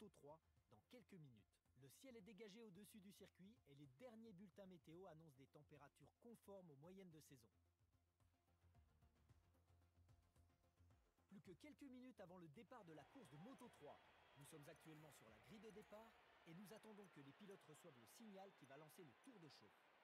Moto 3 dans quelques minutes. Le ciel est dégagé au-dessus du circuit et les derniers bulletins météo annoncent des températures conformes aux moyennes de saison. Plus que quelques minutes avant le départ de la course de Moto 3, nous sommes actuellement sur la grille de départ et nous attendons que les pilotes reçoivent le signal qui va lancer le tour de chauffe.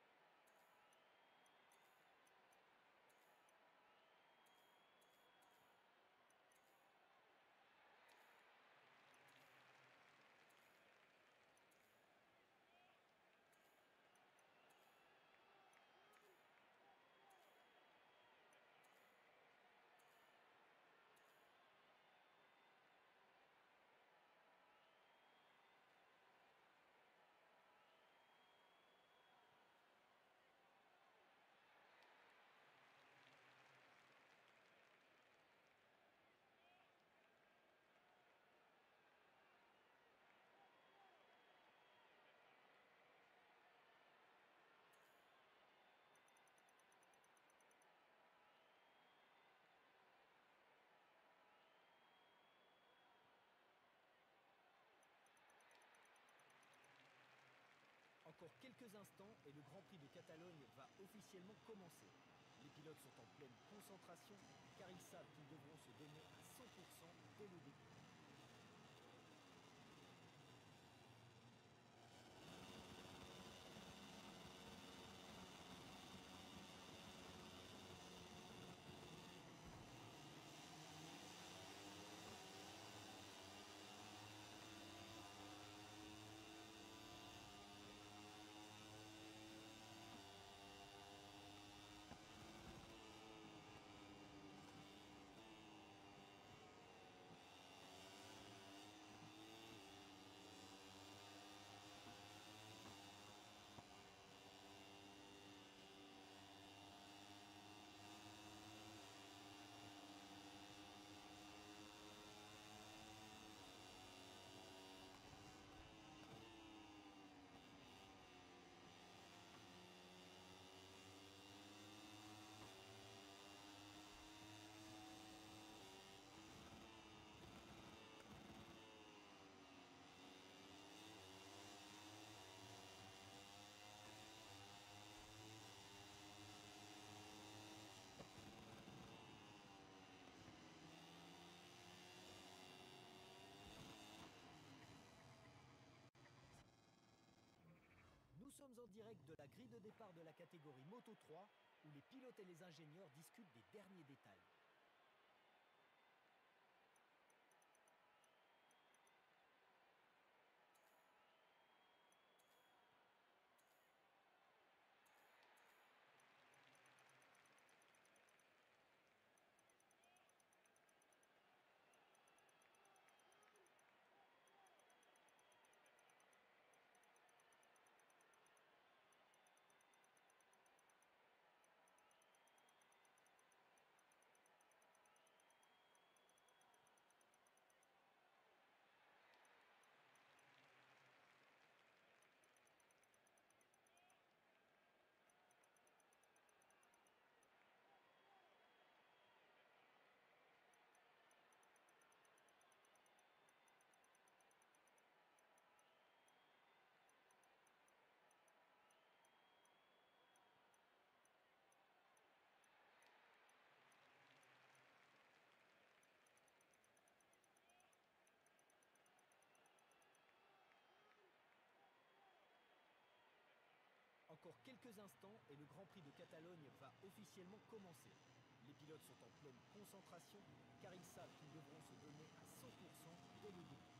Quelques instants et le Grand Prix de Catalogne va officiellement commencer. Les pilotes sont en pleine concentration car ils savent qu'ils devront se donner à 100% dès le début. Nous sommes en direct de la grille de départ de la catégorie Moto 3 où les pilotes et les ingénieurs discutent des derniers détails. Quelques instants et le Grand Prix de Catalogne va officiellement commencer. Les pilotes sont en pleine concentration car ils savent qu'ils devront se donner à 100% dès le début.